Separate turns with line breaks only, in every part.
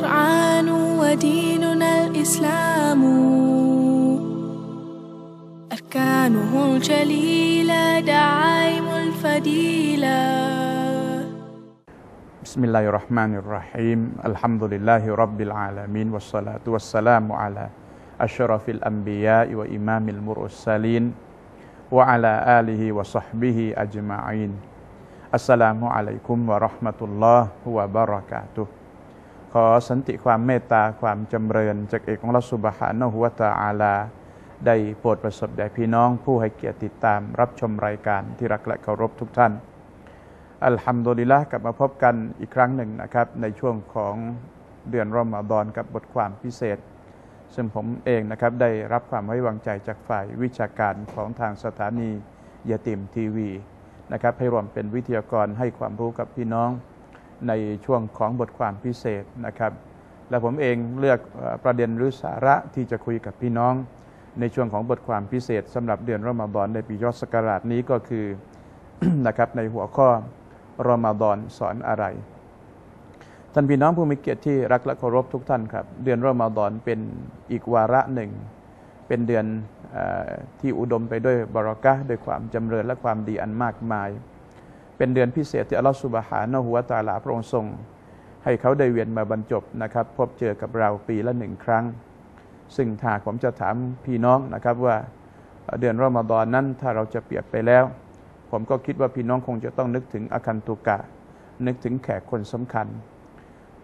القرآن وديننا الإسلام. أركانه الجليلة دعائم الفديلة
بسم الله الرحمن الرحيم. الحمد لله رب العالمين والصلاة والسلام على أشرف الأنبياء وإمام المرسلين وعلى آله وصحبه أجمعين. السلام عليكم ورحمة الله وبركاته. ขอสันติความเมตตาความจำเริญ จากเอกของเราสุบฮานะฮุวตาอาลา ได้โปรดประสบแด่พี่น้องผู้ให้เกียรติติดตามรับชมรายการที่รักและเคารพทุกท่าน อัลฮัมดุลิลละกลับมาพบกันอีกครั้งหนึ่งนะครับ ในช่วงของเดือนรอมฎอนกับบทความพิเศษ ซึ่งผมเองนะครับได้รับความไว้วางใจจากฝ่ายวิชาการของทางสถานียาติมทีวีนะครับให้รวมเป็นวิทยากรให้ความรู้กับพี่น้อง ในช่วงของบทความพิเศษนะครับ และผมเองเลือกประเด็นหรือสาระที่จะคุยกับพี่น้อง ในช่วงของบทความพิเศษสำหรับเดือนรอมฎอนในปียศกราชนี้ก็คือนะครับในหัวข้อรอมฎอนสอนอะไรท่านพี่น้องผู้มีเกียรติที่รักและเคารพทุกท่านครับ เดือนรอมฎอนเป็นอีกวาระหนึ่ง เป็นเดือนอที่อุดมไปด้วยบารอกะด้วยความจำเริญและความดีอันมากมาย เป็นเดือนพิเศษที่อัลลอฮฺสุบฮานะฮูวะตาลาพระองค์ทรง ให้เขาได้เวียนมาบรรจบนะครับ พบเจอกับเราปีละหนึ่งครั้ง ซึ่งถ้าผมจะถามพี่น้องนะครับว่าเดือนรอมฎอนนั้นถ้าเราจะเปรียบไปแล้ว ผมก็คิดว่าพี่น้องคงจะต้องนึกถึงอาคันตุกะ นึกถึงแขกคนสำคัญ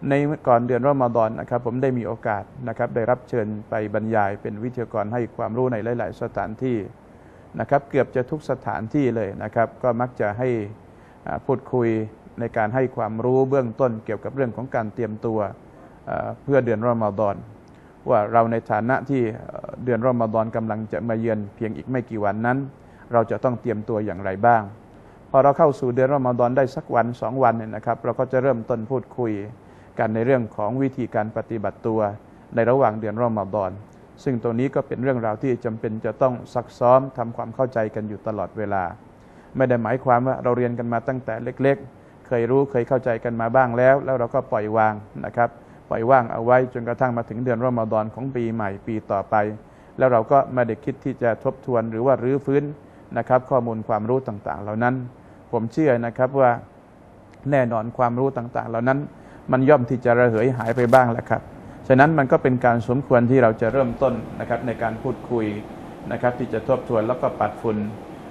ในก่อนเดือนรอมฎอนนะครับ ผมได้มีโอกาสนะครับ ได้รับเชิญไปบรรยายเป็นวิทยากรให้ความรู้ในหลาย ๆ สถานที่นะครับ เกือบจะทุกสถานที่เลยนะครับ ก็มักจะให้ พูดคุยในการให้ความรู้เบื้องต้นเกี่ยวกับเรื่องของการเตรียมตัวเพื่อเดือนรอมฎอนว่าเราในฐานะที่เดือนรอมฎอนกำลังจะมาเยือนเพียงอีกไม่กี่วันนั้น เราจะต้องเตรียมตัวอย่างไรบ้าง พอเราเข้าสู่เดือนรอมฎอนได้สักวันสองวันเนี่ยนะครับ เราก็จะเริ่มต้นพูดคุยกันในเรื่องของวิธีการปฏิบัติตัวในระหว่างเดือนรอมฎอนซึ่งตัวนี้ก็เป็นเรื่องราวที่จำเป็นจะต้องซักซ้อมทำความเข้าใจกันอยู่ตลอดเวลา ไม่ได้หมายความว่าเราเรียนกันมาตั้งแต่เล็ก ๆ เคยรู้เคยเข้าใจกันมาบ้างแล้ว แล้วเราก็ปล่อยวางนะครับ ปล่อยว่างเอาไว้จนกระทั่งมาถึงเดือนรอมฎอนของปีใหม่ปีต่อไป แล้วเราก็ไม่ได้คิดที่จะทบทวนหรือว่ารื้อฟื้นนะครับ ข้อมูลความรู้ต่างๆ เหล่านั้น ผมเชื่อนะครับว่าแน่นอนความรู้ต่างๆ เหล่านั้น มันย่อมที่จะระเหยหายไปบ้างแหละครับฉะนั้นมันก็เป็นการสมควรที่เราจะเริ่มต้นนะครับในการพูดคุยนะครับที่จะทบทวนแล้วก็ปัดฝุ่น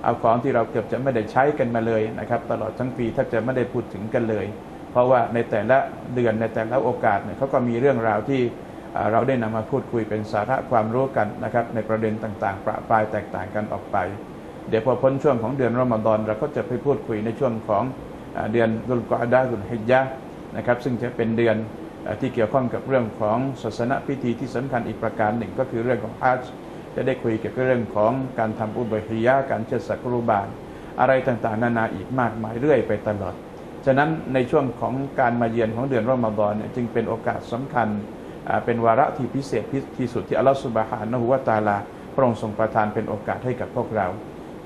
เอาของที่เราเกือบจะไม่ได้ใช้กันมาเลยนะครับ ตลอดทั้งปีแทบจะไม่ได้พูดถึงกันเลย เพราะว่าในแต่ละเดือนในแต่ละโอกาสเนี่ยเขาก็มีเรื่องราวที่เราได้นำมาพูดคุยเป็นสาระความรู้กันนะครับ ในประเด็นต่างๆ ประปรายแตกต่างกันออกไป เดี๋ยวพอพ้นช่วงของเดือนรอมฎอนเราก็จะไปพูดคุยในช่วงของเดือนดุลกอดาดุลฮิจญะนะครับ ซึ่งจะเป็นเดือนที่เกี่ยวข้องกับเรื่องของศาสนพิธีที่สำคัญอีกประการหนึ่งก็คือเรื่องของฮัจญ์ จะได้คุยเกี่ยวกับเรื่องของการทำอุบัติยะการเชิดสักรุบาล อะไรต่างๆ นานาอีกมากมายเรื่อยไปตลอด ฉะนั้นในช่วงของการมาเยือนของเดือนรอมฎอนเนี่ยจึงเป็นโอกาสสำคัญเป็นวาระที่พิเศษที่สุดที่อัลลอฮฺสุบฮานะฮูวะตาลาพระองค์ทรงประทานเป็นโอกาสให้กับพวกเรา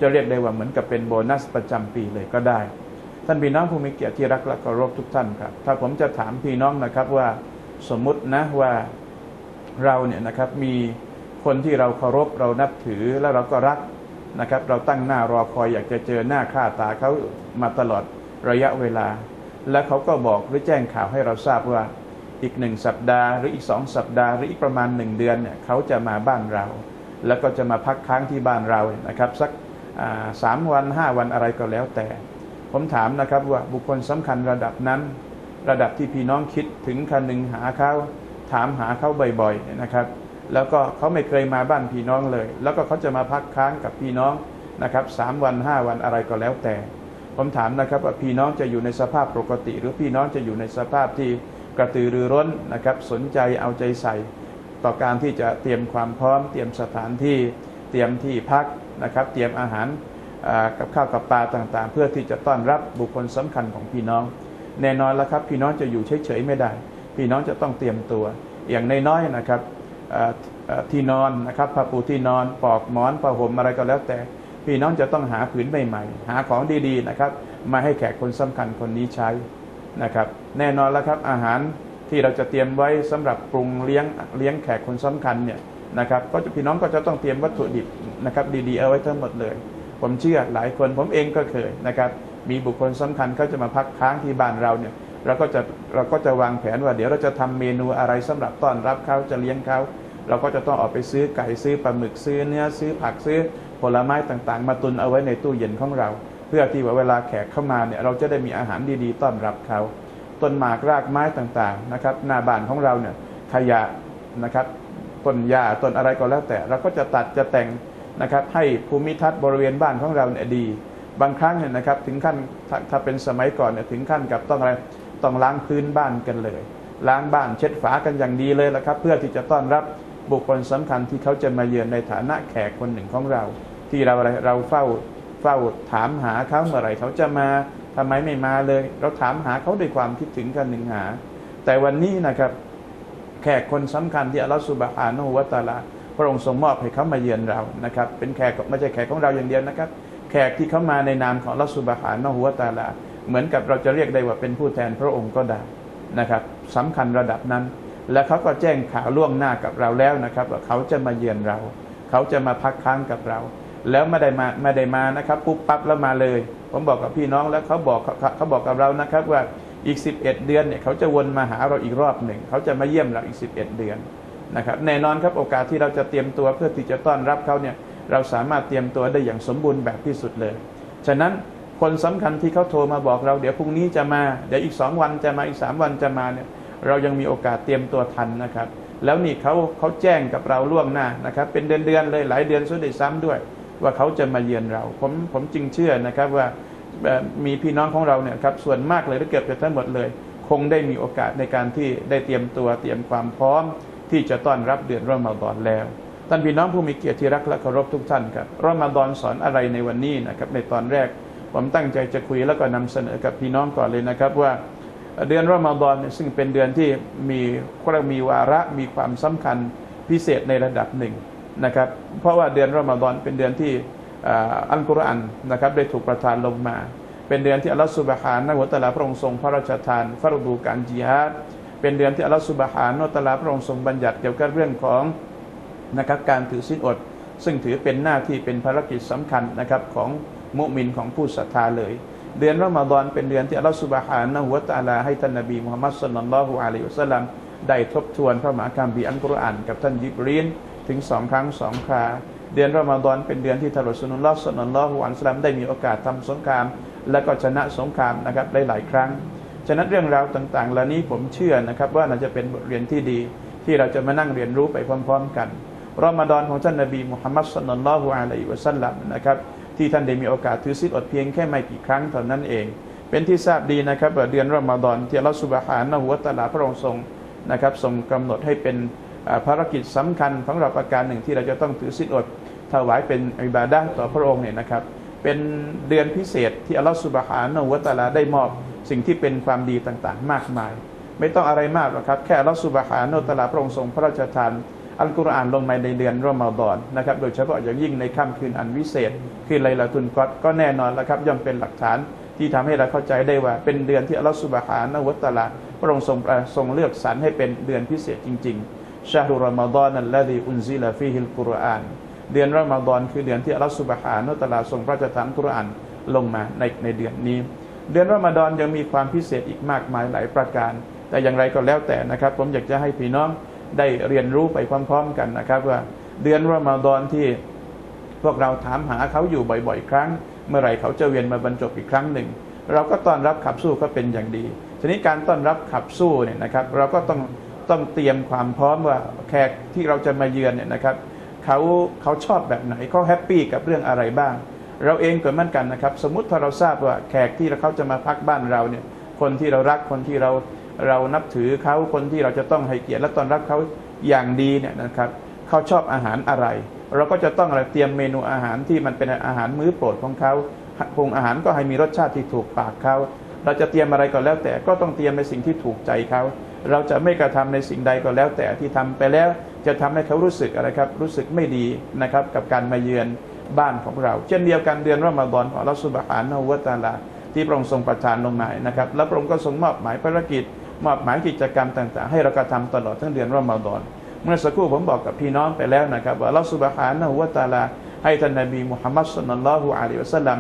จะเรียกได้ว่าเหมือนกับเป็นโบนัสประจำปีเลยก็ได้ ท่านพี่น้องผู้มีเกียรติที่รักและเคารพทุกท่านครับ ถ้าผมจะถามพี่น้องนะครับว่าสมมุตินะว่าเราเนี่ยนะครับมี คนที่เราเคารพเรานับถือแล้วเราก็รักนะครับ เราตั้งหน้ารอคอยอยากจะเจอหน้าค่าตาเขามาตลอดระยะเวลา และเขาก็บอกหรือแจ้งข่าวให้เราทราบว่าอีกหนึ่งสัปดาห์หรืออีกสองสัปดาห์หรืออีกประมาณหนึ่งเดือนเนี่ยเขาจะมาบ้านเรา แล้วก็จะมาพักค้างที่บ้านเรานะครับสักสามวันห้าวันอะไรก็แล้วแต่ ผมถามนะครับว่าบุคคลสำคัญระดับนั้น ระดับที่พี่น้องคิดถึงคันหนึ่งหาเขาถามหาเขาบ่อยๆนะครับ แล้วก็เขาไม่เคยมาบ้านพี่น้องเลย แล้วก็เขาจะมาพักค้างกับพี่น้องนะครับสามวันห้าวันอะไรก็แล้วแต่ ผมถามนะครับว่าพี่น้องจะอยู่ในสภาพปกติ หรือพี่น้องจะอยู่ในสภาพที่กระตือรือร้นนะครับสนใจเอาใจใส่ ต่อการที่จะเตรียมความพร้อม เตรียมสถานที่เตรียมที่พักนะครับ เตรียมอาหารกับข้าวกับปลาต่างๆ เพื่อที่จะต้อนรับบุคคลสำคัญของพี่น้อง แน่นอนแล้วครับพี่น้องจะอยู่เฉยๆไม่ได้ พี่น้องจะต้องเตรียมตัวอย่างน้อยๆนะครับ ที่นอนนะครับผ้าปูที่นอนปลอกหมอนผ้าห่มอะไรก็แล้วแต่ พี่น้องจะต้องหาผืนใหม่ๆหาของดีๆนะครับ มาให้แขกคนสำคัญคนนี้ใช้นะครับ แน่นอนแล้วครับอาหารที่เราจะเตรียมไว้สำหรับปรุงเลี้ยงเลี้ยงแขกคนสำคัญเนี่ยนะครับก็จะพี่น้องก็จะต้องเตรียมวัตถุดิบนะครับดีๆเอาไว้ทั้งหมดเลย ผมเชื่อหลายคนผมเองก็เคยนะครับมีบุคคลสำคัญเขาจะมาพักค้างที่บ้านเราเนี่ย เราก็จะเราก็จะวางแผนว่าเดี๋ยวเราจะทำเมนูอะไรสำหรับต้อนรับเขาจะเลี้ยงเขาเราก็จะต้องออกไปซื้อไก่ซื้อปลาหมึกซื้อเนื้อซื้อผักซื้อผลไม้ต่างๆ มาตุนเอาไว้ในตู้เย็นของเรา เพื่อที่ว่าเวลาแขกเข้ามาเนี่ยเราจะได้มีอาหารดีๆ ต้อนรับเขาต้นหมากรากไม้ต่างๆนะครับหน้าบ้านของเราเนี่ยขยะนะครับต้นหญ้าต้นอะไรก็แล้วแต่ เราก็จะตัดจะแต่งนะครับให้ภูมิทัศน์บริเวณบ้านของเราเนี่ยดี บางครั้งเนี่ยนะครับถึงขั้นถถ้าเป็นสมัยก่อนเนี่ยถึงขั้นกับต้องอะไร ต้องล้างพื้นบ้านกันเลย ล้างบ้านเช็ดฝากันอย่างดีเลยละครับ เพื่อที่จะต้อนรับบุคคลสำคัญที่เขาจะมาเยือนในฐานะแขกคนหนึ่งของเรา ที่เราเราเฝ้าเฝ้าถามหาเขาเมื่อไหร่เขาจะมาทำไมไม่มาเลย เราถามหาเขาด้วยความคิดถึงกันหนึ่งหา แต่วันนี้นะครับแขกคนสำคัญที่อัลลอฮฺสุบฮานะฮูวะตาลาพระองค์ทรงมอบให้เขามาเยือนเรานะครับ เป็นแขกไม่ใช่แขกของเราอย่างเดียวนะครับ แขกที่เขามาในนามของอัลลอฮฺสุบฮานะฮูวะตาลา เหมือนกับเราจะเรียกได้ว่าเป็นผู้แทนพระองค์ก็ได้นะครับสำคัญระดับนั้น และเขาก็แจ้งข่าวล่วงหน้ากับเราแล้วนะครับ ว่าเขาจะมาเยือนเรา เขาจะมาพักค้างกับเรา แล้วไม่ได้มาไม่ได้มานะครับ ปุ๊บปั๊บแล้วมาเลย ผมบอกกับพี่น้องแล้วเขาบอกเขาเขาบอกกับเรานะครับว่าอีก 11 เดือนเนี่ยเขาจะวนมาหาเราอีกรอบหนึ่งเขาจะมาเยี่ยมเราอีก 11 เดือนนะครับแน่นอนครับโอกาสที่เราจะเตรียมตัวเพื่อที่จะต้อนรับเขาเนี่ยเราสามารถเตรียมตัวได้อย่างสมบูรณ์แบบที่สุดเลย ฉะนั้น คนสำคัญที่เขาโทรมาบอกเรา เดี๋ยวพรุ่งนี้จะมา เดี๋ยวอีก2วันจะมาอีก3วันจะมาเนี่ยเรายังมีโอกาสเตรียมตัวทันนะครับ แล้วนี่เขาเขาแจ้งกับเราล่วงหน้านะครับ เป็นเดือนๆเลยหลายเดือนสุดได้ซ้ำด้วย ว่าเขาจะมาเยือนเราผมผมจึงเชื่อนะครับว่ามีพี่น้องของเราเนี่ยครับส่วนมากเลยถ้าเกิดจะทั้งหมดเลย คงได้มีโอกาสในการที่ได้เตรียมตัวเตรียมความพร้อม ที่จะต้อนรับเดือนรอมฎอนแล้วท่านพี่น้องผู้มีเกียรติที่รักและเคารพทุกท่านครับรอมฎอนสอนอะไรในวันนี้นะครับในตอนแรก ผมตั้งใจจะคุยแล้วก็นำเสนอกับพี่น้องก่อนเลยนะครับว่าเดือนรอมฎอนซึ่งเป็นเดือนที่มีก็มีวาระมีความสำคัญพิเศษในระดับหนึ่งนะครับ เพราะว่าเดือนรอมฎอนเป็นเดือนที่อัลกุรอานนะครับได้ถูกประทานลงมา เป็นเดือนที่อัลลอฮฺสุบฮานะฮุตะลาพระองค์ทรงพระราชทานฟารดูการจิฮาดเป็นเดือนที่อัลลอฮฺสุบฮานะฮุตะลาพระองค์ทรงบัญญัติเกี่ยวกับเรื่องของนะครับการถือศีลอด ซึ่งถือเป็นหน้าที่เป็นภารกิจสำคัญนะครับของ มุมินของผู้ศรัทธาเลย เดือนรอมฎอนเป็นเดือนที่อัลลอฮฺสุบฮานะฮุวะตาลาให้ท่านนบีมุฮัมมัดสุลลัลลอฮุอะลัยฮิวะสัลลัมได้ทบทวนพระมหาคัมภีอัลกุรอานกับท่านยิบรีนถึงสองครั้งสองคราเดือนรอมฎอนเป็นเดือนที่ท่านรสุลลอฮ์สุลลัลลอฮุอะลัยฮิวสัลลัมได้มีโอกาสทำสงคราม และก็ชนะสงครามนะครับได้หลายครั้ง ฉะนั้นเรื่องราวต่างๆเหล่านี้ผมเชื่อนะครับว่าน่าจะเป็นบทเรียนที่ดี ที่เราจะมานั่งเรียนรู้ไปพร้อม ๆ กันรอมฎอนของท่านนบีมุฮัมมัดสุลลัลลอฮุอะลัยฮิวะสัลลัมนะครับ ที่ท่านได้มีโอกาสถือศีลอดเพียงแค่ไม่กี่ครั้งเท่านั้นเอง เป็นที่ทราบดีนะครับเดือนรอมฎอนที่อัลลอฮฺสุบฮานะฮุวตะลาพระองค์ทรงนะครับทรงกำหนดให้เป็นภารกิจสำคัญของเราประการหนึ่งที่เราจะต้องถือศีลอดถวายเป็นอิบาดะต่อพระองค์เนี่ยนะครับเป็นเดือนพิเศษที่อัลลอฮฺสุบฮานะฮุวตะลาได้มอบสิ่งที่เป็นความดีต่างๆ มากมาย ไม่ต้องอะไรมากหรอกครับแค่อัลลอฮฺสุบฮานะฮุวตะลาพระองค์ทรงพระราชทาน อัลกุรอานลงมาในเดือนรอมฎอนนะครับโดยเฉพาะอย่างยิ่งในค่ำคืนอันวิเศษ คือไลลาตุนกอดก็แน่นอนแล้วครับย่อมเป็นหลักฐานที่ทำให้เราเข้าใจได้ว่า เป็นเดือนที่อัลลอฮฺสุบฮานะวะตะลาพระองค์ทรงทรงเลือกสรรให้เป็นเดือนพิเศษจริงๆชาฮุรอมฎอนนั่นลลดีอุนซิลาฟีฮิลกุรอานเดือนรอมฎอนคือเดือนที่อัลลอฮฺสุบฮานะวะตะลาทรงพระราชทานกุรอานลงมาในในเดือนนี้ เดือนรอมฎอนยังมีความพิเศษอีกมากมายหลายประการ แต่อย่างไรก็แล้วแต่นะครับ ผมอยากจะให้พี่น้อง ได้เรียนรู้ไปพร้อมๆกันนะครับว่าเดือนรอมฎอนที่พวกเราถามหาเขาอยู่บ่อยๆ ครั้ง เมื่อไหร่เขาจะเวียนมาบรรจบอีกครั้งหนึ่ง เราก็ต้อนรับขับสู้เขาเป็นอย่างดี ทีนี้การต้อนรับขับสู้เนี่ยนะครับ เราก็ต้องต้องเตรียมความพร้อมว่าแขกที่เราจะมาเยือนเนี่ยนะครับเขาเขาชอบแบบไหนเขา happy กับเรื่องอะไรบ้าง เราเองก็เหมือนกันนะครับ สมมติถ้าเราทราบว่าแขกที่เขาจะมาพักบ้านเราเนี่ยคนที่เรารักคนที่เรา เรานับถือเขาคนที่เราจะต้องให้เกียรติและต้อนรับเขาอย่างดีเนี่ยนะครับเขาชอบอาหารอะไร เราก็จะต้องอะไรเตรียมเมนูอาหารที่มันเป็นอาหารมื้อโปรดของเขาปรุงอาหารก็ให้มีรสชาติที่ถูกปากเขาเราจะเตรียมอะไรก็แล้วแต่ก็ต้องเตรียมในสิ่งที่ถูกใจเขาเราจะไม่กระทำในสิ่งใดก็แล้วแต่ที่ทำไปแล้ว จะทำให้เขารู้สึกอะไรครับ รู้สึกไม่ดีนะครับกับการมาเยือนบ้านของเรา เช่นเดียวกันเดือนรอมฎอนของเราสุบฮานะฮุวะตาลาที่พระองค์ทรงประทานลงมานะครับ แล้วพระองค์ก็ทรงมอบหมายภารกิจ มอบหมายกิจกรรมต่าง ๆ ให้เรากระทำตลอดทั้งเดือนรอมฎอนเมื่อสักครู่ผมบอกกับพี่น้องไปแล้วนะครับ ว่าเราสุบฮานะฮุวาตาลาให้ท่านนบีมุฮัมมัดสุลลัลฮุอะลัยวะสัลลัม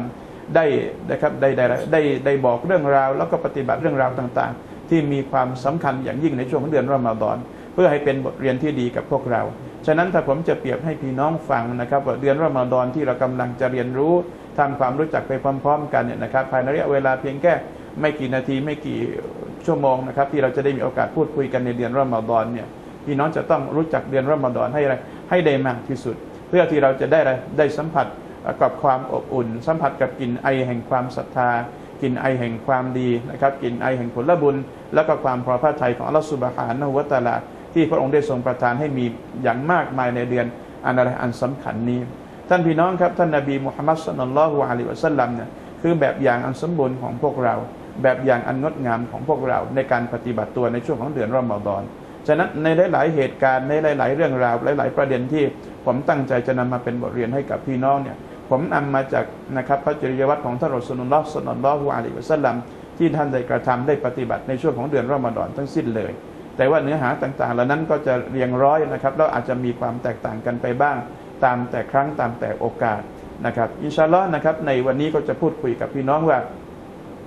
ได้นะครับได้ได้ได้ได้บอกเรื่องราว แล้วก็ปฏิบัติเรื่องราวต่างๆ ที่มีความสำคัญอย่างยิ่งในช่วงของเดือนรอมฎอนเพื่อให้เป็นบทเรียนที่ดีกับพวกเรา ฉะนั้นถ้าผมจะเปรียบให้พี่น้องฟังนะครับว่าเดือนรอมฎอนที่เรากำลังจะเรียนรู้ทำความรู้จักไปพร้อม ๆ กันเนี่ยนะครับภายในระยะเวลาเพียงแค่ไม่กี่นาทีไม่กี่ ชั่วโมงนะครับที่เราจะได้มีโอกาสพูดคุยกันในเดือนรอมฎอนเนี่ยพี่น้องจะต้องรู้จักเดือนรอมฎอนให้อะไรให้ได้มากที่สุด เพื่อที่เราจะได้ได้สัมผัสกับความอบอุ่น สัมผัสกับกลิ่นไอแห่งความศรัทธากลิ่นไอแห่งความดีนะครับกลิ่นไอแห่งผลบุญ และก็ความพอพระทัยของอัลลอฮฺสุบฮานะฮูวะตะลาที่พระองค์ได้ทรงประทานให้มีอย่างมากมายในเดือนอันอะไรอันสำคัญนี้ ท่านพี่น้องครับท่านนาบีมุฮัมมัดสุลลัลลอฮุอะลัยฮิวะสัลลัมเนี่ยคือแบบอย่างอันสมบูรณ์ของพวกเรา แบบอย่างอันงดงามของพวกเราในการปฏิบัติตัวในช่วงของเดือนรอมฎอนฉะนั้นในหลาย ๆ เหตุการณ์ในหลาย ๆ เรื่องราว หลาย ๆ ประเด็นที่ผมตั้งใจจะนำมาเป็นบทเรียนให้กับพี่น้องเนี่ยผมนำมาจากนะครับพระจริยวัตรของท่านรอสุลลอฮ์สุลลัลลอฮุอะลัยฮิวะสัลลัมที่ท่านได้กระทำได้ปฏิบัติในช่วงของเดือนรอมฎอนทั้งสิ้นเลย แต่ว่าเนื้อหาต่าง ๆ เหล่านั้นก็จะเรียงร้อยนะครับแล้วอาจจะมีความแตกต่างกันไปบ้าง ตามแต่ครั้งตามแต่โอกาสนะครับอินชาอัลลอฮ์นะครับในวันนี้ก็จะพูดคุยกับพี่น้องว่า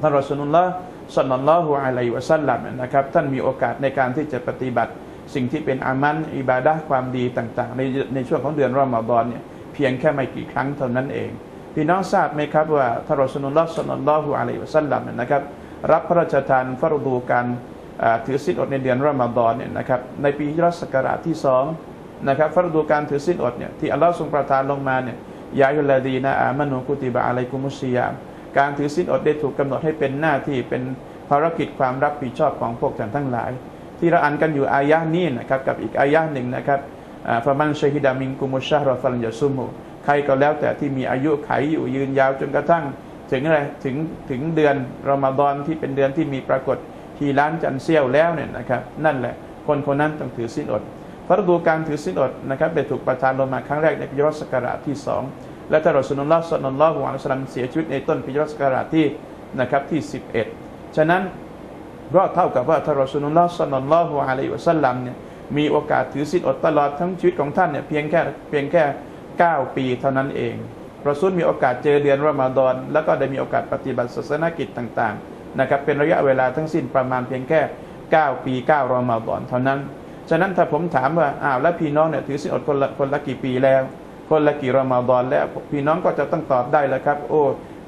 ท่านรอสุลลอฮ์สัลลัลลอฮุอะลัยฮิวะสัลลัมนะครับท่านมีโอกาสในการที่จะปฏิบัติสิ่งที่เป็นอามันอิบาดะความดีต่างๆ ในในช่วงของเดือนรอมฎอนเนี่ยเพียงแค่ไม่กี่ครั้งเท่านั้นเอง พี่น้องทราบไหมครับว่าท่านรอสุลลอฮ์สัลลัลลอฮุอะลัยฮิวะสัลลัมนะครับรับพระราชทานฟารดูการถือศีลอดในเดือนรอมฎอนเนี่ยนะครับในปีรัศกราชที่สองนะครับฟารดูการถือศีลอดเนี่ยที่อัลลอฮ์ทรงประทานลงมาเนี่ยยายุลลาดีนะอามานุกุติบะอะลัยกุมุสยาม การถือศีลอดได้ถูกกำหนดให้เป็นหน้าที่เป็นภารกิจความรับผิดชอบของพวกท่านทั้งหลาย ที่เราอ่านกันอยู่อายะนี้นะครับกับอีกอายะหนึ่งนะครับฟามันชฮิดามิงกุมุชาฮรฟันยาซุมุใครก็แล้วแต่ที่มีอายุไขอยู่ยืนยาวจนกระทั่ง ถึงอะไรถึงถึงเดือนรอมฎอนที่เป็นเดือนที่มีปรากฏทีล้านจันเซียวแล้วเนี่ยนะครับนั่นแหละคนคนนั้นต้องถือสิ้นอดพระดูการถือสิ้นอดนะครับได้ถูกประทานลงมาครั้งแรกในปีรัสกราชที่สอง และท่านรอสุลลอฮ์ صلى الله عليه وسلم เสียชีวิตในต้นปีฮิจเราะห์ศักราชที่นะครับที่ 11 ฉะนั้นก็เท่ากับว่าท่านรอสุลลอฮ์ صلى الله عليه وسلم เนี่ยมีโอกาสถือศีลอดตลอดทั้งชีวิตของท่านเนี่ยเพียงแค่เพียงแค่ 9 ปีเท่านั้นเองรอซูลมีโอกาสเจอเดือนรอมฎอนแล้วก็ได้มีโอกาสปฏิบัติศาสนกิจต่างๆนะครับเป็นระยะเวลาทั้งสิ้นประมาณเพียงแค่ 9 ปี 9 รอมฎอนเท่านั้น ฉะนั้นถ้าผมถามว่าอ้าวแล้วพี่น้องเนี่ยถือศีลอดคนละคนละกี่ปีแล้ว คนละกี่รอมฎอนแล้วพี่น้องก็จะต้องตอบได้แล้วครับ โอ้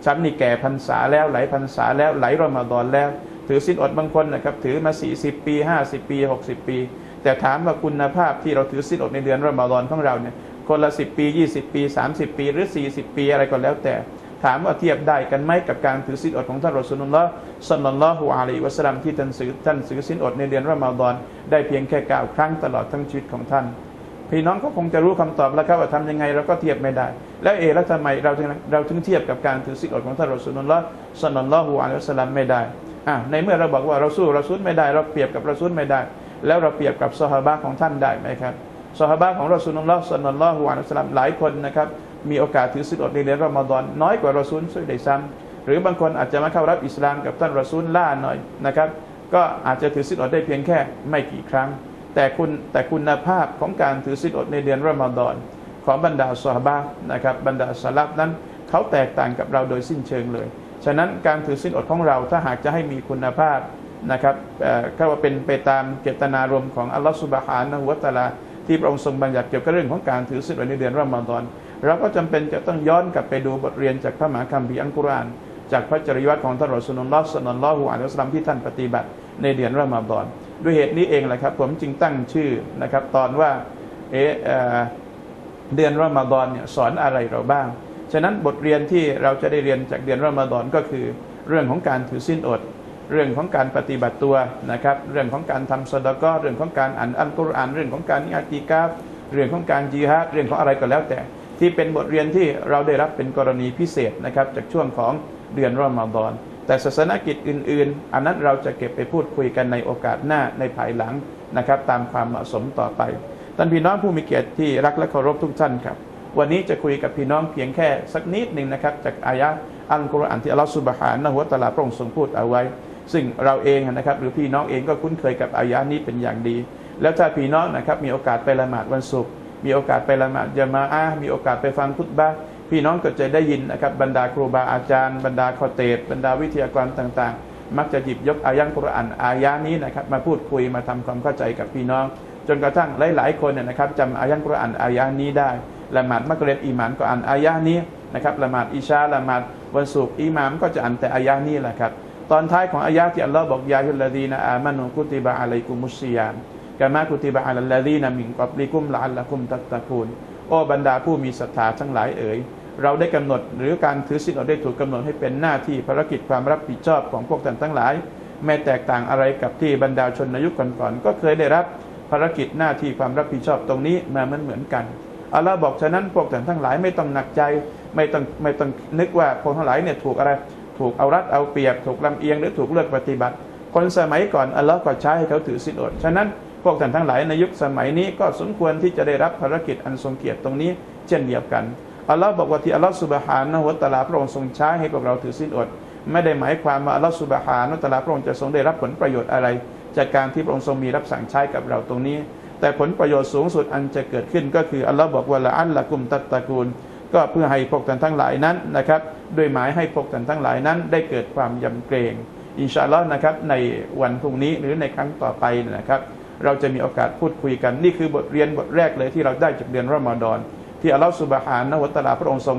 ฉันนี่แก่พรรษาแล้วหลายพรรษาแล้วหลายรอมฎอนแล้ว ถือศีลอดบางคนนะครับถือมา 40 ปี 50 ปี 60 ปี แต่ถามว่าคุณภาพที่เราถือศีลอดในเดือนรอมฎอนของเราเนี่ยคนละ 10 ปี 20 ปี 30 ปีหรือ 40 ปีอะไรก็แล้วแต่ ถามว่าเทียบได้กันไหมกับการถือศีลอดของท่านรอสุลลอฮ์สัลลัลลอฮุอะลัยฮิวะสัลลัมที่ท่านถือท่านถือศีลอดในเดือนรอมฎอนได้เพียงแค่เก้าครั้งตลอดทั้งชีวิตของท่าน พี่น้องก็คงจะรู้คำตอบแล้วครับว่าทำยังไงเราก็เทียบไม่ได้ แล้วเอแล้วทำไมเราถึงเราถึงเทียบกับการถือศีลอดของท่านรอสุลลอสัลลัลลอฮุอะลัยฮิวะสลัมไม่ได้อะในเมื่อเราบอกว่าเราสู้เราสู้ไม่ได้ เราเปรียบกับเราสู้ไม่ได้ แล้วเราเปรียบกับซอฮาบะของท่านได้ไหมครับซอฮาบะของรอซูลุลลอสัลลัลลอฮุอะลัยฮิวะสลัมหลายคนนะครับมีโอกาสถือศีลอดในเดือนรอมฎอนน้อยกว่ารอซูลสุดได้ซ้ำหรือบางคนอาจจะมาเข้ารับอิสลามกับท่านรอซูลล่าหน่อยนะครับ ก็อาจจะถือศีลอดได้เพียงแค่ไม่กี่ครั้ง แต่คุณแต่คุณภาพของการถือศีลอดในเดือนรอมฎอนของบรรดาซอฮาบะนะครับบรรดาสลับนั้นเขาแตกต่างกับเราโดยสิ้นเชิงเลย ฉะนั้นการถือศีลอดของเราถ้าหากจะให้มีคุณภาพนะครับก็ว่าเป็นไปตามเจตนารมณ์ของอัลลอฮฺสุบฮานะฮุวะตะลาที่พระองค์ทรงบัญญัติเกี่ยวกับเรื่องของการถือศีลในเดือนรอมฎอนเราก็จำเป็นจะต้องย้อนกลับไปดูบทเรียนจากพระมหาคัมภีร์อัลกุรอานจากพระจริยวัตรของท่านรอสุลลอฮ์สัลลัลลอฮุอะลัยฮิสัลลัมที่ท่านปฏิบัติในเดือนรอมฎอน ด้วยเหตุนี้เองแหละครับ ผมจึงตั้งชื่อนะครับ ตอนว่าเออเดือนรอมฎอนเนี่ยสอนอะไรเราบ้าง ฉะนั้นบทเรียนที่เราจะได้เรียนจากเดือนรอมฎอนก็คือ เรื่องของการถือศีลอด เรื่องของการปฏิบัติตัวนะครับ เรื่องของการทำสดก็เรื่องของการอ่านอัลกุรอาน เรื่องของการนิอาติกาฟเรื่องของการจีฮาดเรื่องของอะไรก็แล้วแต่ ที่เป็นบทเรียนที่เราได้รับเป็นกรณีพิเศษนะครับจากช่วงของเดือนรอมฎอน แต่ศาสนกิจอื่น ๆ อันนั้นเราจะเก็บไปพูดคุยกันในโอกาสหน้าในภายหลังนะครับ ตามความเหมาะสมต่อไปท่านพี่น้องผู้มีเกียรติที่รักและเคารพทุกท่านครับ วันนี้จะคุยกับพี่น้องเพียงแค่สักนิดหนึ่งนะครับ จากอายะอัลกุรอานที่อัลลอฮฺสุบฮานะฮุวะตะลาพระองค์ทรงพูดเอาไว้ ซึ่งเราเองนะครับหรือพี่น้องเองก็คุ้นเคยกับอายะนี้เป็นอย่างดี แล้วถ้าพี่น้องนะครับมีโอกาสไปละหมาดวันศุกร์มีโอกาสไปละหมาดยามาอามีโอกาสไปฟังคุตบะ พี่น้องก็จะได้ยินนะครับบรรดาครูบาอาจารย์ บรรดาคอเตดบรรดาวิทยากรต่างๆ มักจะหยิบยกอายังกุรอานอายะนี้นะครับมาพูดคุยมาทำความเข้าใจกับพี่น้อง จนกระทั่งหลาย ๆ คนเนี่ยนะครับจำอายังกุรอานอายะนี้ได้ละหมาดมักเรียนอิหมานก็อ่านอายะนี้นะครับละหมาดอิชาละหมาดวันศุกร์อิหมามก็จะอ่านแต่อายะนี้แหละครับตอนท้ายของอายะที่อัลลอฮ์บอกยาฮุลลดีนะอามานุกุติบะอะลัยกุมุสซิยามกามากุติบะอะลัลลดีนะมิงกับลิกุมละอัลละกุมตัตตะคูน โอ้บรรดาผู้มีศรัทธาทั้งหลายเอ๋ยเราได้กำหนดหรือการถือศีลเราได้ถูกกาหนดให้เป็นหน้าที่ภารกิจความรับผิดชอบของพวกท่านทั้งหลาย ไม่แตกต่างอะไรกับที่บรรดาชนในยุคก่อนๆก็เคยได้รับภารกิจหน้าที่ความรับผิดชอบตรงนี้มาเหมือนเหมือนกันอัลลอฮ์บอกฉะนั้นพวกท่านทั้งหลายไม่ต้องหนักใจ ไม่ต้องไม่ต้องนึกว่าพวกทั้งหลายเนี่ยถูกอะไรถูกเอารัดเอาเปรียบ ถูกลำเอียงหรือถูกเลือกปฏิบัติ คนสมัยก่อนอัลลอฮ์ก็ใช้ให้เขาถือศีลอดฉะนั้น พวกท่านทั้งหลายในยุคสมัยนี้ก็สมควรที่จะได้รับภารกิจอันทรงเกียรติตรงนี้ เช่นเดียวกันอัลลอฮ์บอกว่าที่อัลลอฮ์สุบฮานะฮุวตะลาพระองค์ทรงใช้ให้พวกเราถือศีลอด ไม่ได้หมายความว่าอัลลอฮ์สุบฮานะตะลาพระองค์จะทรงได้รับผลประโยชน์อะไร จากการที่พระองค์ทรงมีรับสั่งใช้กับเราตรงนี้ แต่ผลประโยชน์สูงสุดอันจะเกิดขึ้นก็คืออัลลอฮ์บอกว่าละอัลละกุมตัตตะกูล ก็เพื่อให้พวกท่านทั้งหลายนั้นนะครับด้วยหมายให้พวกท่านทั้งหลายนั้น ได้เกิดความยำเกรงอินชาอัลลอฮ์นะครับในวันพรุ่งนี้หรือในครั้งต่อไปนะครับ เราจะมีโอกาสพูดคุยกัน นี่คือบทเรียนบทแรกเลยที่เราได้จากเดือนรอมฎอน ที่อัลลอฮฺสุบฮานะฮุตะลาพระองค์ทรง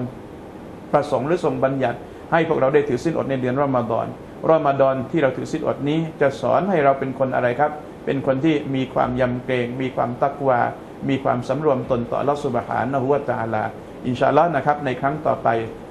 ประสงค์หรือทรงบัญญัติ ให้พวกเราได้ถือศีลอดในเดือนรอมฎอนรอมฎอนที่เราถือศีลอดนี้ จะสอนให้เราเป็นคนอะไรครับ เป็นคนที่มีความยำเกรง มีความตักวา มีความสำรวมตนต่ออัลลอฮฺสุบฮานะฮุวตาลา อินชาลอนะครับในครั้งต่อไป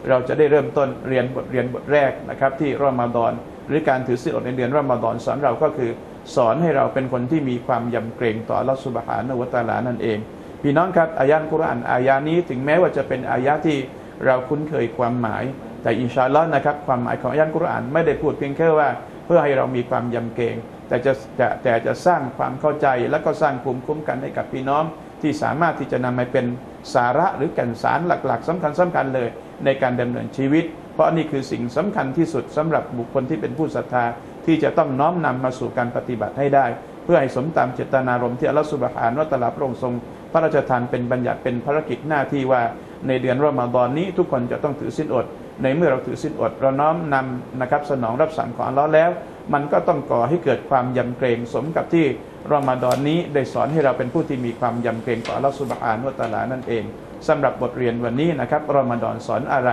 เราจะได้เริ่มต้นเรียนบทเรียนบทแรกนะครับที่รอมฎอนหรือการถือศีลอดในเดือนรอมฎอนสอนเราก็คือ สอนให้เราเป็นคนที่มีความยำเกรงต่ออัลลอฮฺสุบฮานุวะตาลานั่นเอง พี่น้องครับอายะกุรอานอายานี้ถึงแม้ว่าจะเป็นอายะที่เราคุ้นเคยความหมาย แต่อินชาลอนะครับความหมายของอายะกุรอานไม่ได้พูดเพียงแค่ว่า เพื่อให้เรามีความยำเกรงแต่จะจะแต่จะสร้างความเข้าใจและก็สร้างภูมิคุ้มกันให้กับพี่น้อง ที่สามารถที่จะนำมาเป็นสาระหรือแก่นสารหลักๆสำคัญสำคัญเลยในการดำเนินชีวิต เพราะนี่คือสิ่งสำคัญที่สุดสำหรับบุคคลที่เป็นผู้ศรัทธา ที่จะต้องน้อมนำมาสู่การปฏิบัติให้ได้ เพื่อให้สมตามเจตนารมณ์ที่อัลลอฮฺสุบฮานวะตะลาพระองค์ทรง พระราชทานเป็นบัญญัติเป็นภารกิจหน้าที่ว่าในเดือนรอมฎอนนี้ทุกคนจะต้องถือศีลอด ในเมื่อเราถือศีลอด เราน้อมนำนะครับสนองรับสั่งของอัลลอฮ์แล้ว มันก็ต้องก่อให้เกิดความยำเกรงสมกับที่รอมฎอนนี้ได้สอนให้เราเป็นผู้ที่มีความยำเกรงต่ออัลลอฮ์ سبحانه وتعالى นั่นเองสำหรับบทเรียนวันนี้นะครับรอมฎอนสอนอะไร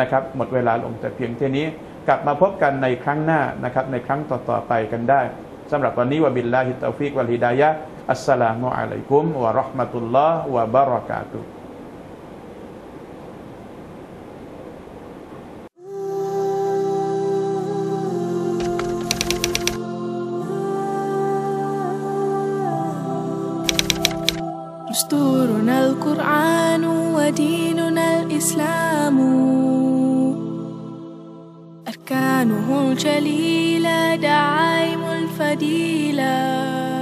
นะครับหมดเวลาลงแต่เพียงเท่านี้ กลับมาพบกันในครั้งหน้านะครับในครั้งต่อๆไปกันได้สำหรับวันนี้วะบิลลาฮิตตอฟิกวัลฮิดายะอัสสลามุอะลัยกุมวะเราะห์มะตุลลอฮ์วะบะเราะกาตุฮ์
دستورنا القرآن وديننا الإسلام سبحانه الجليل دعائم الفديله